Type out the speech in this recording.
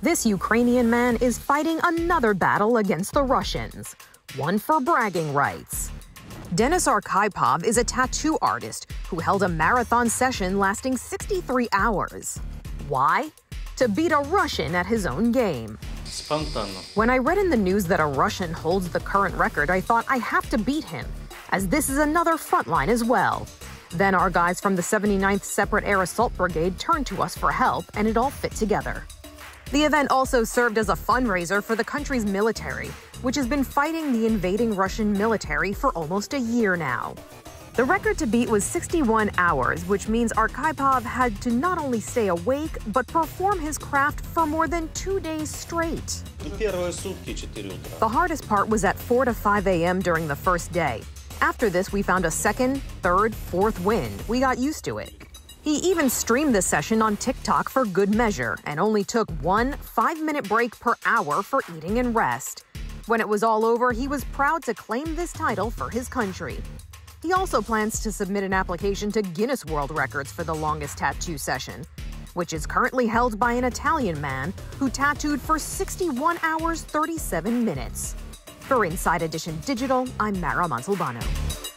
This Ukrainian man is fighting another battle against the Russians, one for bragging rights. Denys Arkhypov is a tattoo artist who held a marathon session lasting 63 hours. Why? To beat a Russian at his own game. When I read in the news that a Russian holds the current record, I thought I have to beat him, as this is another frontline as well. Then our guys from the 79th Separate Air Assault Brigade turned to us for help, and it all fit together. The event also served as a fundraiser for the country's military, which has been fighting the invading Russian military for almost a year now. The record to beat was 61 hours, which means Arkhypov had to not only stay awake, but perform his craft for more than two days straight. The hardest part was at 4 to 5 a.m. during the first day. After this, we found a second, third, fourth wind. We got used to it. He even streamed the session on TikTok for good measure and only took one five minute break per hour for eating and rest. When it was all over, he was proud to claim this title for his country. He also plans to submit an application to Guinness World Records for the longest tattoo session, which is currently held by an Italian man who tattooed for 61 hours 37 minutes. For Inside Edition Digital, I'm Mara Montalbano.